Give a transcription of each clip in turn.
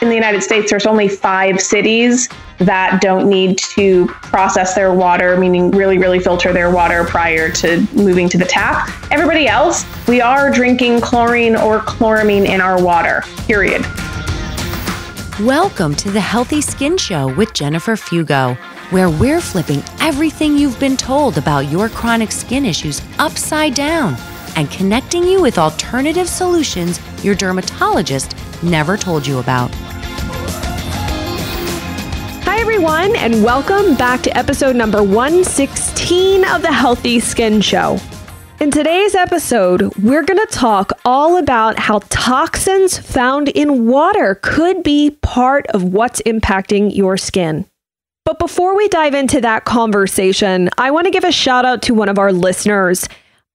In the United States, there's only five cities that don't need to process their water, meaning really, really filter their water prior to moving to the tap. Everybody else, we are drinking chlorine or chloramine in our water, period. Welcome to the Healthy Skin Show with Jennifer Fugo, where we're flipping everything you've been told about your chronic skin issues upside down and connecting you with alternative solutions your dermatologist never told you about. Everyone, and welcome back to episode number 116 of the Healthy Skin Show. In today's episode, we're going to talk all about how toxins found in water could be part of what's impacting your skin. But before we dive into that conversation, I want to give a shout out to one of our listeners.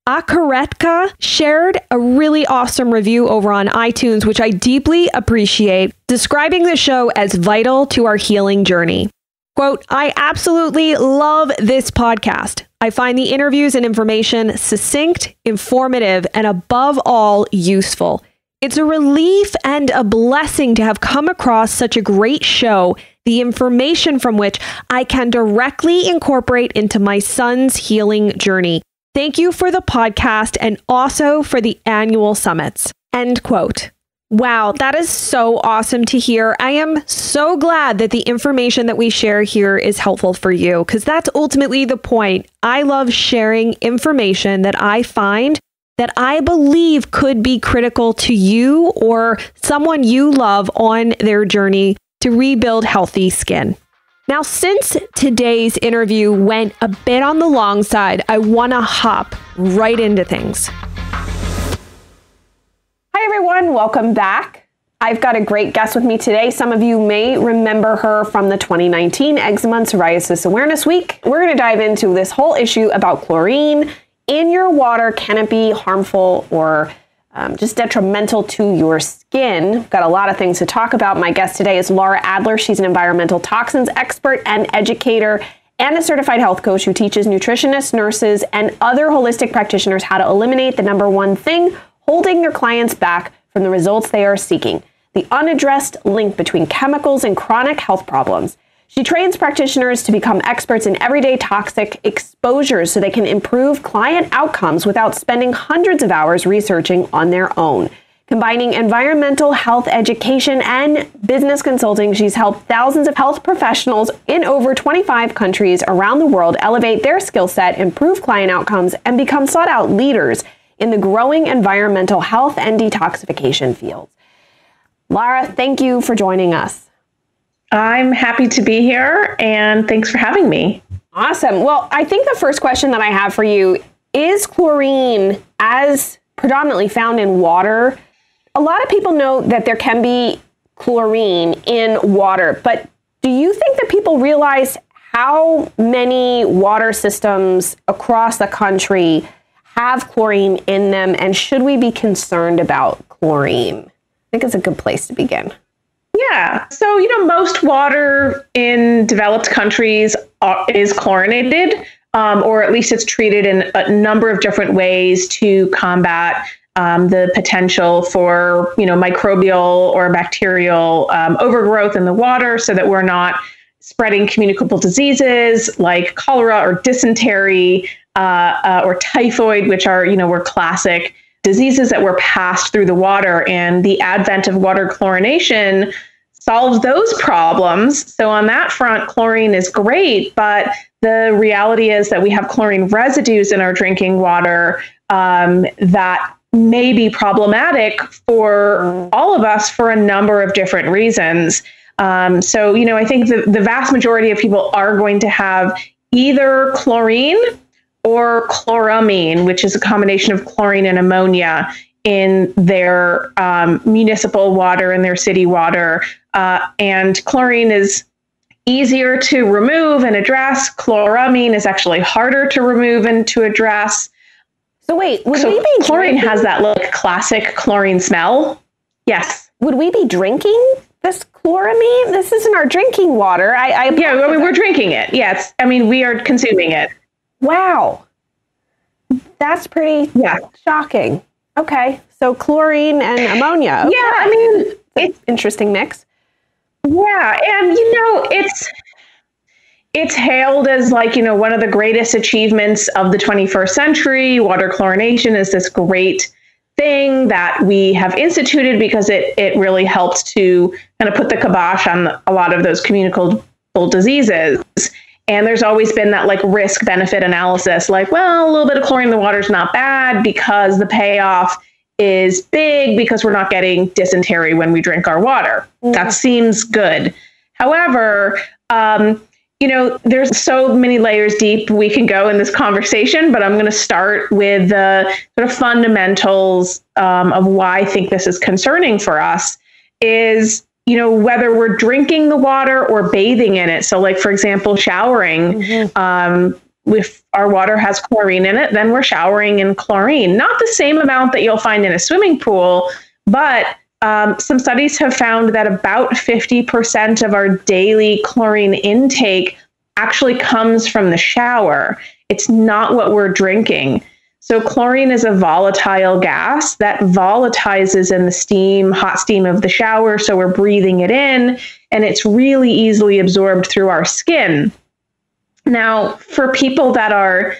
Akaretka shared a really awesome review over on iTunes, which I deeply appreciate, describing the show as vital to our healing journey. Quote, I absolutely love this podcast. I find the interviews and information succinct, informative, and above all, useful. It's a relief and a blessing to have come across such a great show, the information from which I can directly incorporate into my son's healing journey. Thank you for the podcast and also for the annual summits. End quote. Wow, that is so awesome to hear. I am so glad that the information that we share here is helpful for you because that's ultimately the point. I love sharing information that I find that I believe could be critical to you or someone you love on their journey to rebuild healthy skin. Now, since today's interview went a bit on the long side, I want to hop right into things. Hi, everyone. Welcome back. I've got a great guest with me today. Some of you may remember her from the 2019 Eczema and Psoriasis Awareness Week. We're going to dive into this whole issue about chlorine in your water. Can it be harmful or um, just detrimental to your skin. Got a lot of things to talk about. My guest today is Lara Adler. She's an environmental toxins expert and educator and a certified health coach who teaches nutritionists, nurses, and other holistic practitioners how to eliminate the number one thing holding their clients back from the results they are seeking the unaddressed link between chemicals and chronic health problems. She trains practitioners to become experts in everyday toxic exposures so they can improve client outcomes without spending hundreds of hours researching on their own. Combining environmental health education and business consulting, she's helped thousands of health professionals in over 25 countries around the world elevate their skill set, improve client outcomes, and become sought out leaders in the growing environmental health and detoxification fields. Lara, thank you for joining us. I'm happy to be here and thanks for having me. Awesome. Well, I think the first question that I have for you is chlorine as predominantly found in water. A lot of people know that there can be chlorine in water, but do you think that people realize how many water systems across the country have chlorine in them and should we be concerned about chlorine? I think it's a good place to begin. Yeah. So, you know, most water in developed countries are, is chlorinated, um, or at least it's treated in a number of different ways to combat um, the potential for, you know, microbial or bacterial um, overgrowth in the water so that we're not spreading communicable diseases like cholera or dysentery uh, uh, or typhoid, which are, you know, were classic diseases that were passed through the water. And the advent of water chlorination solves those problems. So, on that front, chlorine is great. But the reality is that we have chlorine residues in our drinking water um, that may be problematic for all of us for a number of different reasons. Um, so, you know, I think the, the vast majority of people are going to have either chlorine or chloramine, which is a combination of chlorine and ammonia in their um, municipal water and their city water. Uh, and chlorine is easier to remove and address. Chloramine is actually harder to remove and to address. So wait, would so we be chlorine drinking? has that like classic chlorine smell. Yes. Would we be drinking this chloramine? This isn't our drinking water. I, I yeah. I mean, we're drinking it. Yes. I mean, we are consuming it. Wow. That's pretty yeah. shocking. Okay. So chlorine and ammonia. Okay. Yeah, I mean, it's interesting mix. Yeah, and you know, it's it's hailed as like, you know, one of the greatest achievements of the 21st century. Water chlorination is this great thing that we have instituted because it it really helps to kind of put the kibosh on a lot of those communicable diseases. And there's always been that like risk benefit analysis, like, well, a little bit of chlorine in the water is not bad because the payoff is big because we're not getting dysentery when we drink our water. Mm. That seems good. However, um, you know, there's so many layers deep we can go in this conversation, but I'm going to start with the sort of fundamentals um, of why I think this is concerning for us. Is you know whether we're drinking the water or bathing in it. So, like for example, showering. Mm-hmm. Um, if our water has chlorine in it, then we're showering in chlorine. Not the same amount that you'll find in a swimming pool, but um, some studies have found that about 50% of our daily chlorine intake actually comes from the shower. It's not what we're drinking. So, chlorine is a volatile gas that volatilizes in the steam, hot steam of the shower. So, we're breathing it in, and it's really easily absorbed through our skin. Now, for people that are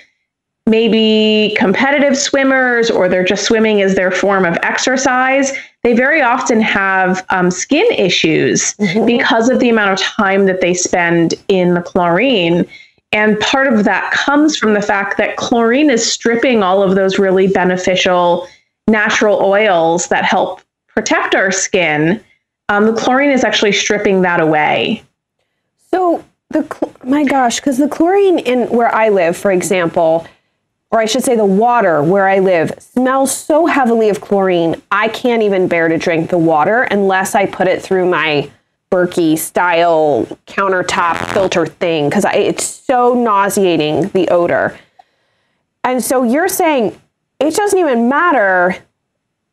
maybe competitive swimmers or they're just swimming as their form of exercise, they very often have um, skin issues mm-hmm. because of the amount of time that they spend in the chlorine. And part of that comes from the fact that chlorine is stripping all of those really beneficial natural oils that help protect our skin. Um, the chlorine is actually stripping that away. So, the my gosh, because the chlorine in where I live, for example, or I should say the water where I live, smells so heavily of chlorine, I can't even bear to drink the water unless I put it through my Berkey style countertop filter thing because it's so nauseating, the odor. And so you're saying it doesn't even matter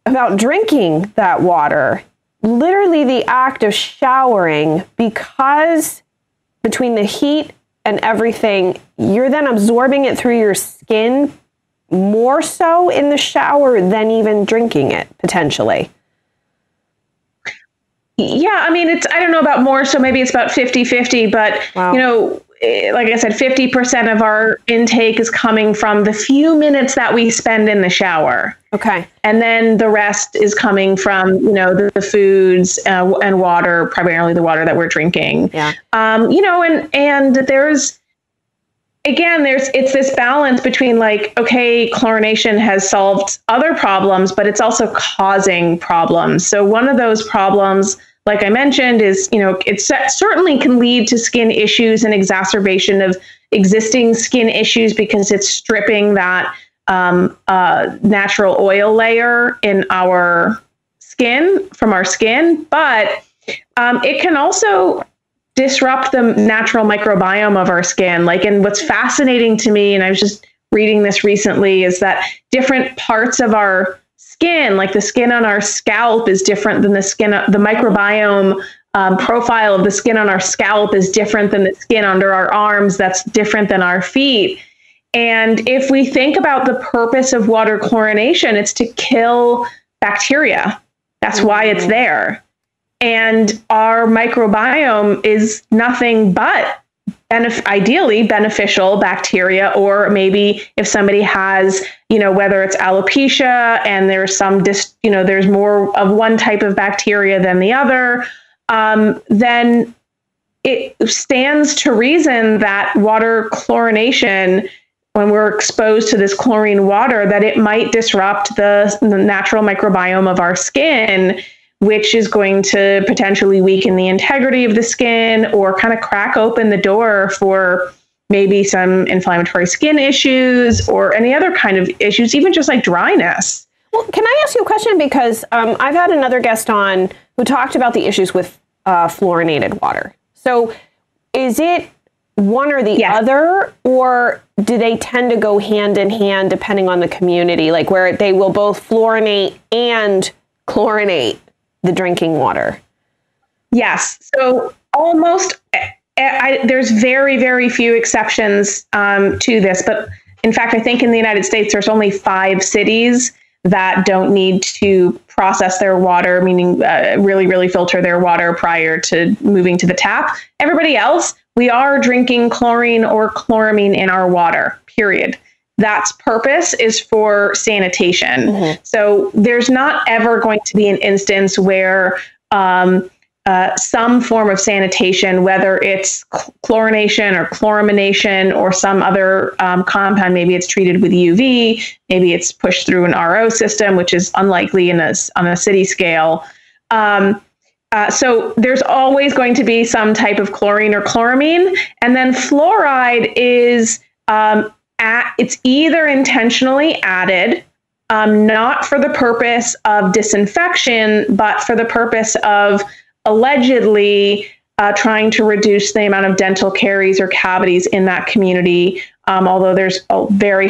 about drinking that water. Literally, the act of showering, because between the heat and everything, you're then absorbing it through your skin more so in the shower than even drinking it potentially. Yeah, I mean, it's, I don't know about more, so maybe it's about 50 50, but, wow. you know, eh, like I said, 50% of our intake is coming from the few minutes that we spend in the shower. Okay. And then the rest is coming from, you know, the, the foods uh, and water, primarily the water that we're drinking. Yeah. Um, you know, and, and there's, again there's it's this balance between like okay chlorination has solved other problems but it's also causing problems so one of those problems like i mentioned is you know it certainly can lead to skin issues and exacerbation of existing skin issues because it's stripping that um, uh, natural oil layer in our skin from our skin but um, it can also disrupt the natural microbiome of our skin. Like, and what's fascinating to me, and I was just reading this recently, is that different parts of our skin, like the skin on our scalp, is different than the skin, the microbiome um, profile of the skin on our scalp is different than the skin under our arms, that's different than our feet. And if we think about the purpose of water chlorination, it's to kill bacteria. That's why it's mm-hmm. there. And our microbiome is nothing but benef- ideally beneficial bacteria, or maybe if somebody has, you know, whether it's alopecia and there's some, dis- you know, there's more of one type of bacteria than the other, um, then it stands to reason that water chlorination when we're exposed to this chlorine water that it might disrupt the, the natural microbiome of our skin which is going to potentially weaken the integrity of the skin or kind of crack open the door for maybe some inflammatory skin issues or any other kind of issues, even just like dryness. Well, can I ask you a question? Because um, I've had another guest on who talked about the issues with uh, fluorinated water. So is it one or the yeah. other, or do they tend to go hand in hand depending on the community, like where they will both fluorinate and chlorinate? The drinking water? Yes. So almost, eh, eh, I, there's very, very few exceptions um, to this. But in fact, I think in the United States, there's only five cities that don't need to process their water, meaning uh, really, really filter their water prior to moving to the tap. Everybody else, we are drinking chlorine or chloramine in our water, period. That's purpose is for sanitation. Mm-hmm. So there's not ever going to be an instance where um, uh, some form of sanitation, whether it's chlorination or chloramination or some other um, compound. Maybe it's treated with UV, maybe it's pushed through an RO system, which is unlikely in a, on a city scale. Um, uh, so there's always going to be some type of chlorine or chloramine, and then fluoride is um, at, it's either intentionally added um, not for the purpose of disinfection, but for the purpose of allegedly uh, trying to reduce the amount of dental caries or cavities in that community. Um, although there's a very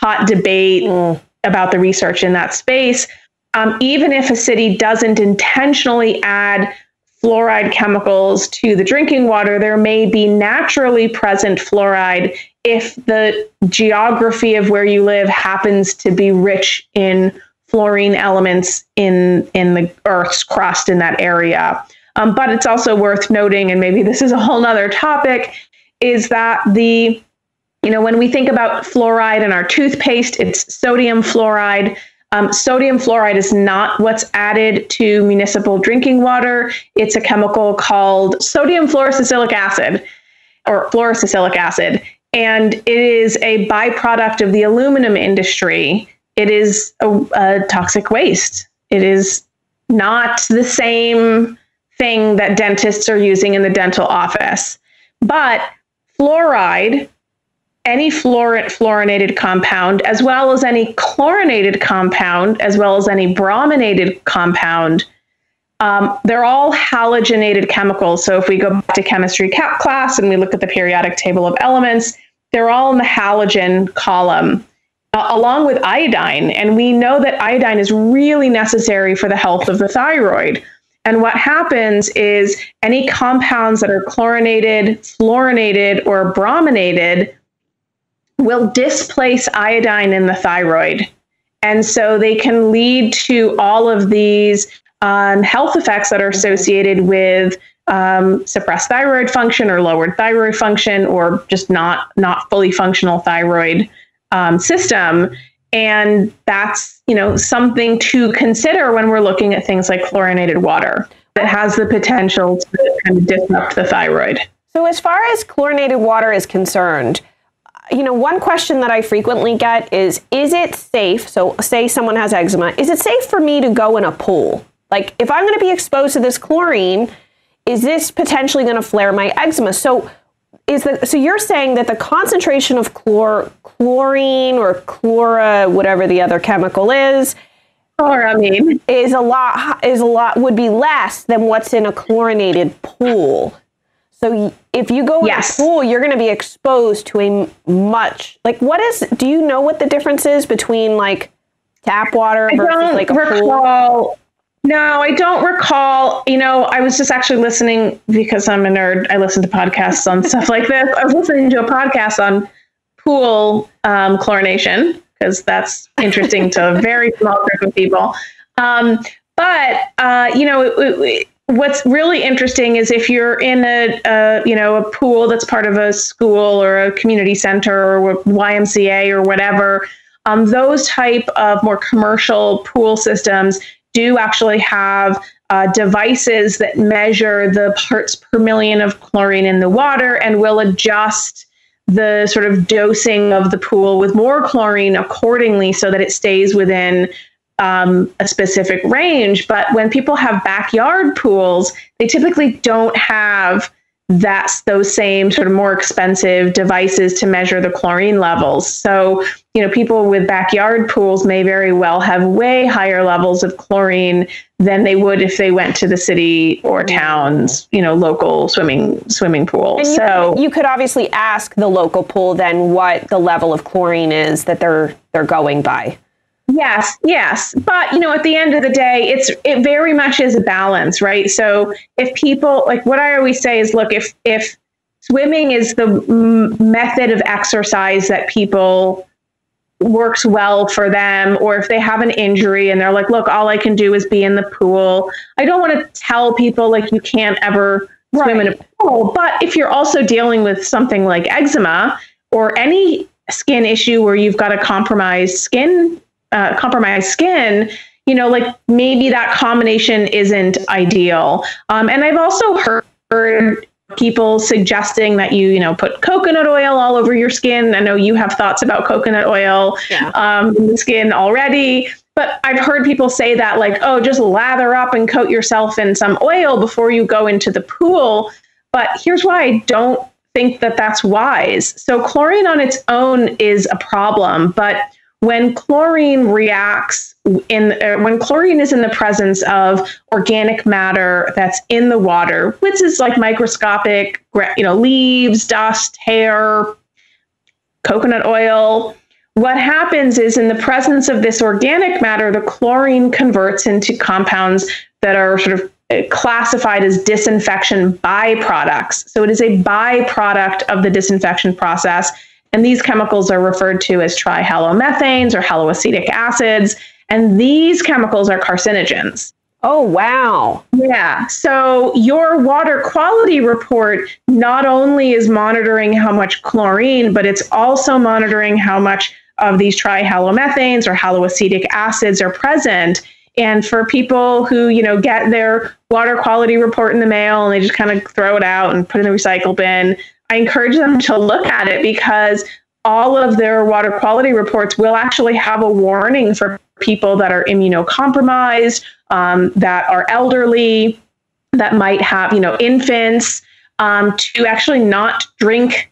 hot debate mm. about the research in that space. Um, even if a city doesn't intentionally add fluoride chemicals to the drinking water, there may be naturally present fluoride if the geography of where you live happens to be rich in fluorine elements in in the Earth's crust in that area. Um, but it's also worth noting, and maybe this is a whole nother topic, is that the you know when we think about fluoride in our toothpaste, it's sodium fluoride. Um, sodium fluoride is not what's added to municipal drinking water. It's a chemical called sodium fluorosilicic acid or fluorosilicic acid. And it is a byproduct of the aluminum industry it is a, a toxic waste. It is not the same thing that dentists are using in the dental office. But fluoride, any fluor- fluorinated compound, as well as any chlorinated compound, as well as any brominated compound, um, they're all halogenated chemicals. So if we go back to chemistry class and we look at the periodic table of elements, they're all in the halogen column uh, along with iodine. And we know that iodine is really necessary for the health of the thyroid. And what happens is any compounds that are chlorinated, fluorinated, or brominated will displace iodine in the thyroid. And so they can lead to all of these um, health effects that are associated with um, suppressed thyroid function or lowered thyroid function or just not not fully functional thyroid um, system. And that's, you know, something to consider when we're looking at things like chlorinated water that has the potential to kind of disrupt the thyroid. So as far as chlorinated water is concerned, you know, one question that I frequently get is is it safe? So say someone has eczema, is it safe for me to go in a pool? Like if I'm going to be exposed to this chlorine, is this potentially going to flare my eczema? So is that so you're saying that the concentration of chlor chlorine or chlora whatever the other chemical is chloramine is a lot is a lot would be less than what's in a chlorinated pool so if you go yes. in a pool you're going to be exposed to a much like what is do you know what the difference is between like tap water versus like a recall, pool no, I don't recall. You know, I was just actually listening because I'm a nerd. I listen to podcasts on stuff like this. I was listening to a podcast on pool um, chlorination because that's interesting to a very small group of people. Um, but uh, you know, it, it, what's really interesting is if you're in a, a, you know a pool that's part of a school or a community center or YMCA or whatever. Um, those type of more commercial pool systems do actually have uh, devices that measure the parts per million of chlorine in the water and will adjust the sort of dosing of the pool with more chlorine accordingly so that it stays within um, a specific range. But when people have backyard pools, they typically don't have that's those same sort of more expensive devices to measure the chlorine levels. So, you know, people with backyard pools may very well have way higher levels of chlorine than they would if they went to the city or town's, you know, local swimming swimming pool. You so could, you could obviously ask the local pool then what the level of chlorine is that they're they're going by. Yes, yes. But, you know, at the end of the day, it's it very much is a balance, right? So if people like what I always say is look, if if swimming is the m- method of exercise that people works well for them or if they have an injury and they're like look all i can do is be in the pool i don't want to tell people like you can't ever swim in a pool but if you're also dealing with something like eczema or any skin issue where you've got a compromised skin uh, compromised skin you know like maybe that combination isn't ideal. Um, and i've also heard people suggesting that you you know put coconut oil all over your skin. I know you have thoughts about coconut oil yeah. um, in the skin already but i've heard people say that like oh just lather up and coat yourself in some oil before you go into the pool. But here's why i don't think that that's wise. So chlorine on its own is a problem but when chlorine reacts in uh, when chlorine is in the presence of organic matter that's in the water which is like microscopic you know leaves dust hair coconut oil what happens is in the presence of this organic matter the chlorine converts into compounds that are sort of uh, classified as disinfection byproducts. So it is a byproduct of the disinfection process and these chemicals are referred to as trihalomethanes or haloacetic acids. And these chemicals are carcinogens. Oh, wow. Yeah. So your water quality report not only is monitoring how much chlorine, but it's also monitoring how much of these trihalomethanes or haloacetic acids are present. And for people who, you know, get their water quality report in the mail and they just kind of throw it out and put it in the recycle bin, I encourage them to look at it because all of their water quality reports will actually have a warning for people that are immunocompromised, um, that are elderly, that might have, you know, infants, um, to actually not drink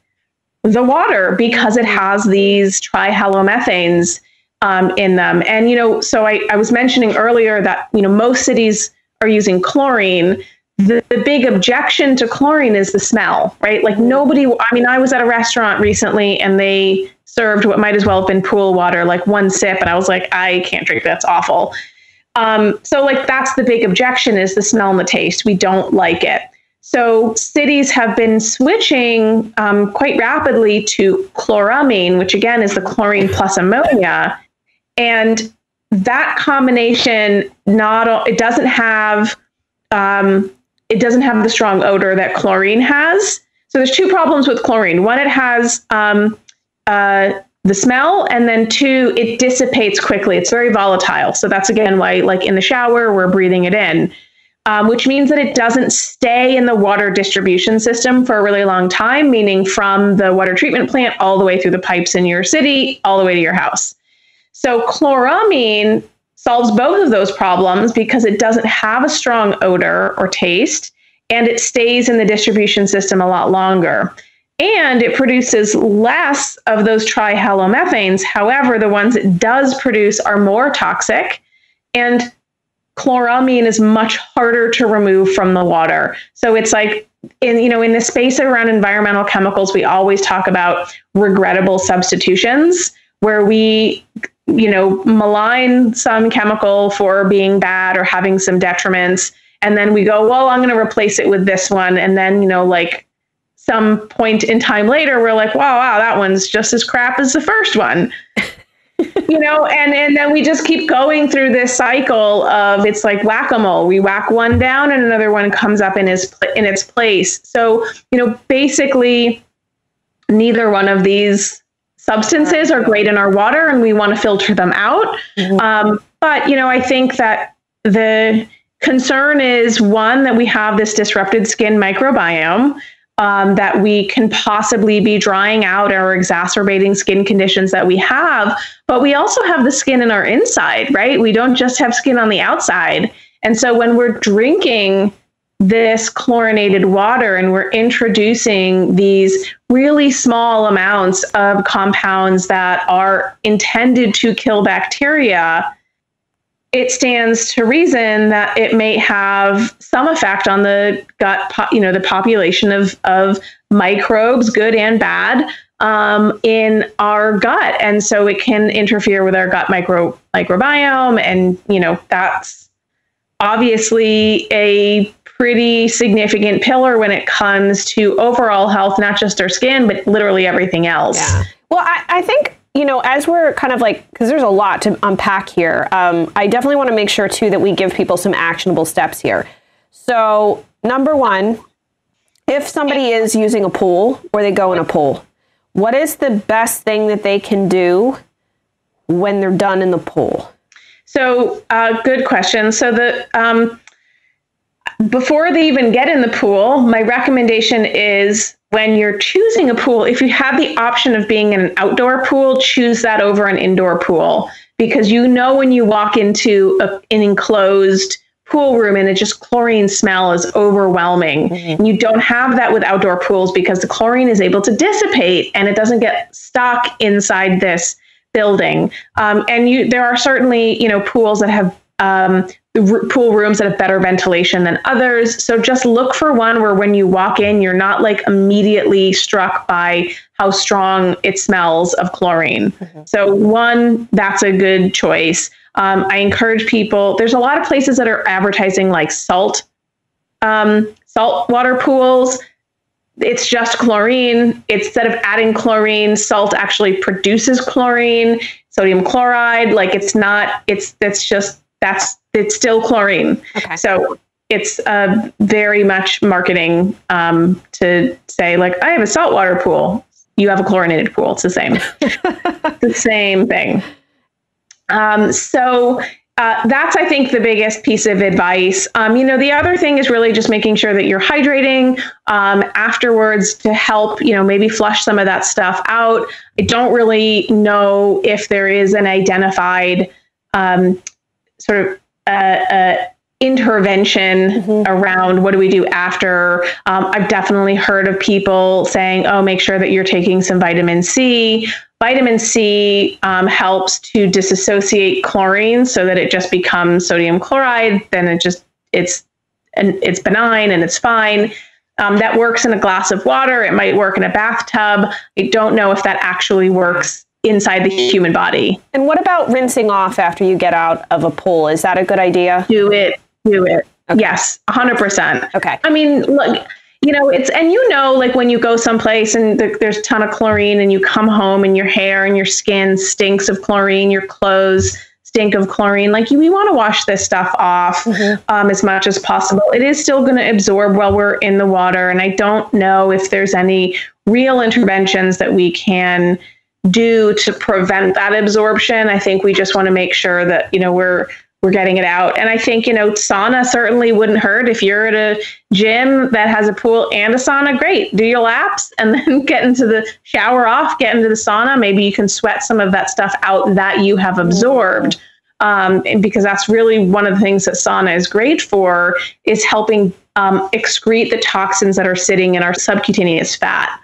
the water because it has these trihalomethanes um, in them. And, you know, so I, I was mentioning earlier that, you know, most cities are using chlorine the, the big objection to chlorine is the smell, right? Like nobody, I mean, I was at a restaurant recently and they served what might as well have been pool water, like one sip, and I was like, I can't drink that's awful. Um, so like that's the big objection is the smell and the taste. We don't like it. So cities have been switching um, quite rapidly to chloramine, which again is the chlorine plus ammonia, and that combination not it doesn't have um, it doesn't have the strong odor that chlorine has. So there's two problems with chlorine. One, it has um, uh, the smell, and then two, it dissipates quickly. It's very volatile. So that's again why, like in the shower, we're breathing it in, um, which means that it doesn't stay in the water distribution system for a really long time, meaning from the water treatment plant all the way through the pipes in your city, all the way to your house. So chloramine solves both of those problems because it doesn't have a strong odor or taste and it stays in the distribution system a lot longer. And it produces less of those trihalomethanes. However, the ones it does produce are more toxic and chloramine is much harder to remove from the water. So it's like in you know in the space around environmental chemicals we always talk about regrettable substitutions where we you know, malign some chemical for being bad or having some detriments. And then we go, well, I'm going to replace it with this one. And then, you know, like some point in time later, we're like, wow, wow, that one's just as crap as the first one. you know, and, and then we just keep going through this cycle of it's like whack-a-mole. We whack one down and another one comes up in its in its place. So, you know, basically neither one of these substances are great in our water and we want to filter them out. Mm-hmm. Um, but, you know, I think that the concern is one, that we have this disrupted skin microbiome. Um, that we can possibly be drying out or exacerbating skin conditions that we have, but we also have the skin in our inside, right? We don't just have skin on the outside. And so when we're drinking this chlorinated water and we're introducing these really small amounts of compounds that are intended to kill bacteria, it stands to reason that it may have some effect on the gut, you know, the population of, of microbes, good and bad, um, in our gut. And so it can interfere with our gut micro microbiome. And, you know, that's obviously a pretty significant pillar when it comes to overall health, not just our skin, but literally everything else. Yeah. Well, I, I think you know, as we're kind of like, because there's a lot to unpack here, um, I definitely want to make sure too that we give people some actionable steps here. So, number one, if somebody is using a pool or they go in a pool, what is the best thing that they can do when they're done in the pool? So, uh, good question. So, the um, before they even get in the pool, my recommendation is when you're choosing a pool, if you have the option of being in an outdoor pool, choose that over an indoor pool because you know when you walk into a, an enclosed pool room and it just chlorine smell is overwhelming. Mm-hmm. You don't have that with outdoor pools because the chlorine is able to dissipate and it doesn't get stuck inside this building. Um, and you, there are certainly, you know, pools that have um, pool rooms that have better ventilation than others. So just look for one where when you walk in, you're not like immediately struck by how strong it smells of chlorine. Mm-hmm. So, one, that's a good choice. Um, I encourage people, there's a lot of places that are advertising like salt, um, salt water pools. It's just chlorine. Instead of adding chlorine, salt actually produces chlorine, sodium chloride. Like it's not, it's, that's just, that's it's still chlorine. Okay. So it's uh, very much marketing um, to say like I have a saltwater pool. You have a chlorinated pool. It's the same. the same thing. Um, so uh, that's I think the biggest piece of advice. Um, you know, the other thing is really just making sure that you're hydrating um, afterwards to help. You know, maybe flush some of that stuff out. I don't really know if there is an identified um, sort of uh, intervention mm-hmm. around what do we do after. Um, I've definitely heard of people saying, oh, make sure that you're taking some vitamin C. Vitamin C um, helps to disassociate chlorine so that it just becomes sodium chloride. Then it just, it's, and it's benign and it's fine. Um, that works in a glass of water. It might work in a bathtub. I don't know if that actually works inside the human body. And what about rinsing off after you get out of a pool? Is that a good idea? Do it. Do it. Okay. Yes, 100%. Okay. I mean, look, you know, it's, and you know, like when you go someplace and the, there's a ton of chlorine and you come home and your hair and your skin stinks of chlorine, your clothes stink of chlorine. Like you, we want to wash this stuff off mm-hmm. um, as much as possible. It is still going to absorb while we're in the water. And I don't know if there's any real interventions that we can do to prevent that absorption. I think we just want to make sure that, you know, we're we're getting it out. And I think, you know, sauna certainly wouldn't hurt. If you're at a gym that has a pool and a sauna, great. Do your laps and then get into the shower off, get into the sauna. Maybe you can sweat some of that stuff out that you have absorbed. Um, because that's really one of the things that sauna is great for is helping um, excrete the toxins that are sitting in our subcutaneous fat.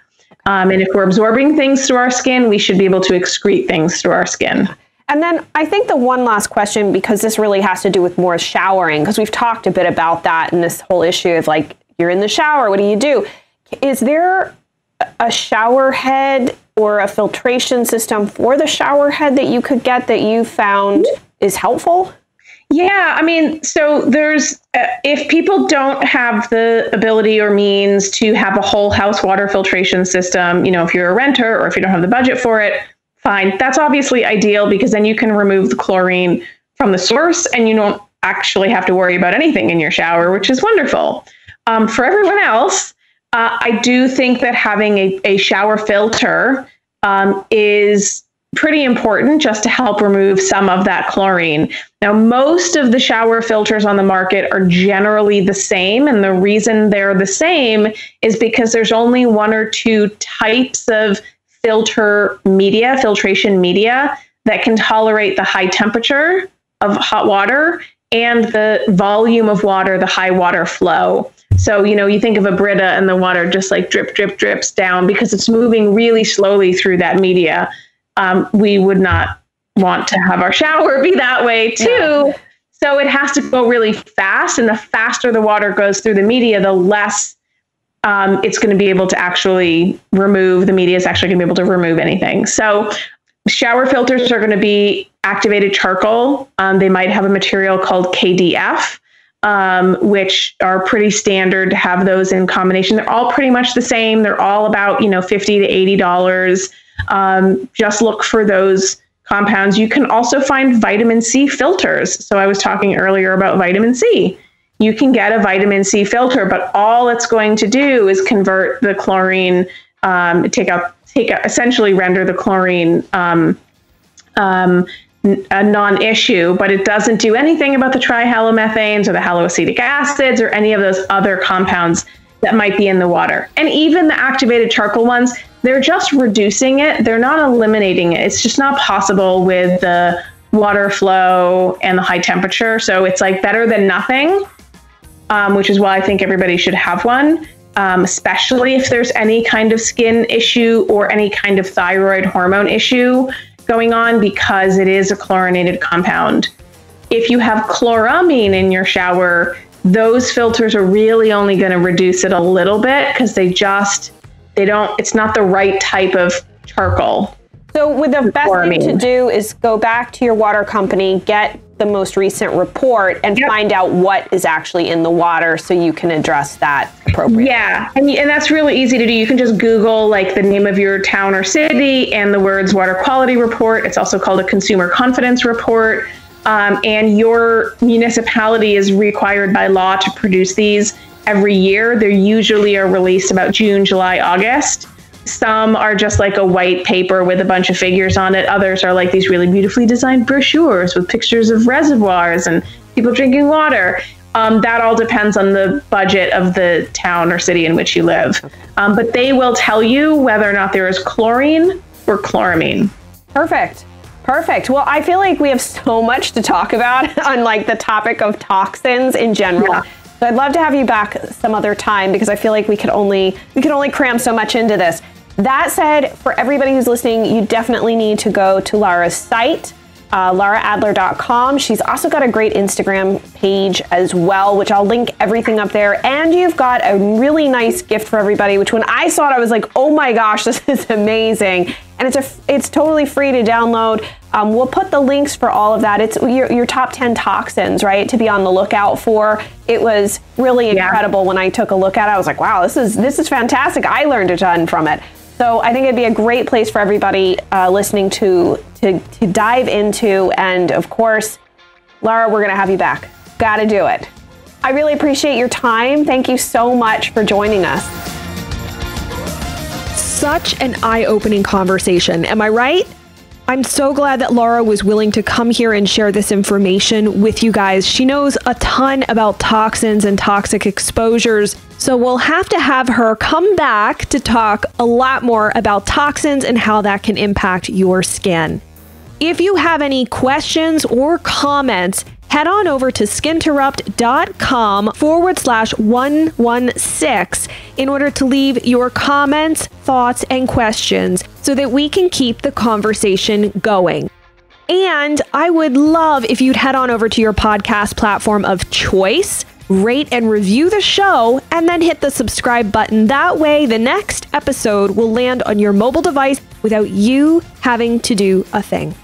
Um, and if we're absorbing things through our skin, we should be able to excrete things through our skin. And then I think the one last question, because this really has to do with more showering, because we've talked a bit about that and this whole issue of like, you're in the shower, what do you do? Is there a shower head or a filtration system for the shower head that you could get that you found is helpful? Yeah, I mean, so there's uh, if people don't have the ability or means to have a whole house water filtration system, you know, if you're a renter or if you don't have the budget for it, fine. That's obviously ideal because then you can remove the chlorine from the source and you don't actually have to worry about anything in your shower, which is wonderful. Um, for everyone else, uh, I do think that having a, a shower filter um, is pretty important just to help remove some of that chlorine. Now, most of the shower filters on the market are generally the same. And the reason they're the same is because there's only one or two types of filter media, filtration media, that can tolerate the high temperature of hot water and the volume of water, the high water flow. So, you know, you think of a Brita and the water just like drip, drip, drips down because it's moving really slowly through that media um, we would not want to have our shower be that way too. Yeah. So it has to go really fast. And the faster the water goes through the media, the less um, it's going to be able to actually remove, the media is actually going to be able to remove anything. So shower filters are going to be activated charcoal. Um, they might have a material called KDF. Um, which are pretty standard to have those in combination. They're all pretty much the same. They're all about you know fifty to eighty dollars. Um, just look for those compounds. You can also find vitamin C filters. So I was talking earlier about vitamin C. You can get a vitamin C filter, but all it's going to do is convert the chlorine, um, take out, take out, essentially render the chlorine um, um, a non-issue, but it doesn't do anything about the trihalomethanes or the haloacetic acids or any of those other compounds that might be in the water. And even the activated charcoal ones, they're just reducing it. They're not eliminating it. It's just not possible with the water flow and the high temperature. So it's like better than nothing, um, which is why I think everybody should have one. Um, especially if there's any kind of skin issue or any kind of thyroid hormone issue going on because it is a chlorinated compound. If you have chloramine in your shower, those filters are really only going to reduce it a little bit because they just they don't it's not the right type of charcoal. So, with the best thing to do is go back to your water company, get the most recent report, and yep. find out what is actually in the water, so you can address that appropriately. Yeah, mean, and that's really easy to do. You can just Google like the name of your town or city and the words water quality report. It's also called a consumer confidence report. Um, and your municipality is required by law to produce these every year. They usually are released about June, July, August. Some are just like a white paper with a bunch of figures on it. Others are like these really beautifully designed brochures with pictures of reservoirs and people drinking water. Um, that all depends on the budget of the town or city in which you live. Um, but they will tell you whether or not there is chlorine or chloramine. Perfect. Perfect. Well, I feel like we have so much to talk about on like the topic of toxins in general. Yeah. I'd love to have you back some other time because I feel like we could only we could only cram so much into this. That said, for everybody who's listening, you definitely need to go to Lara's site, uh, laraadler.com. She's also got a great Instagram page as well, which I'll link everything up there. And you've got a really nice gift for everybody, which when I saw it, I was like, oh my gosh, this is amazing. And it's a, it's totally free to download. Um, we'll put the links for all of that. It's your, your, top 10 toxins, right, to be on the lookout for. It was really incredible yeah. when I took a look at it. I was like, wow, this is this is fantastic. I learned a ton from it. So I think it'd be a great place for everybody uh, listening to, to to dive into. And of course, Lara, we're gonna have you back. Got to do it. I really appreciate your time. Thank you so much for joining us. Such an eye-opening conversation. Am I right? I'm so glad that Lara was willing to come here and share this information with you guys. She knows a ton about toxins and toxic exposures. So we'll have to have her come back to talk a lot more about toxins and how that can impact your skin. If you have any questions or comments, head on over to skinterrupt.com forward slash 116 in order to leave your comments, thoughts, and questions so that we can keep the conversation going. And I would love if you'd head on over to your podcast platform of choice, rate and review the show, and then hit the subscribe button. That way, the next episode will land on your mobile device without you having to do a thing.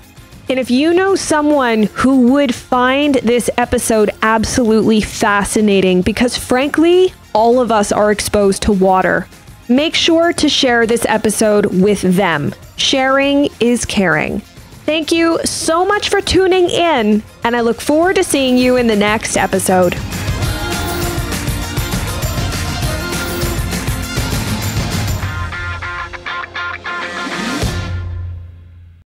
And if you know someone who would find this episode absolutely fascinating, because frankly, all of us are exposed to water, make sure to share this episode with them. Sharing is caring. Thank you so much for tuning in, and I look forward to seeing you in the next episode.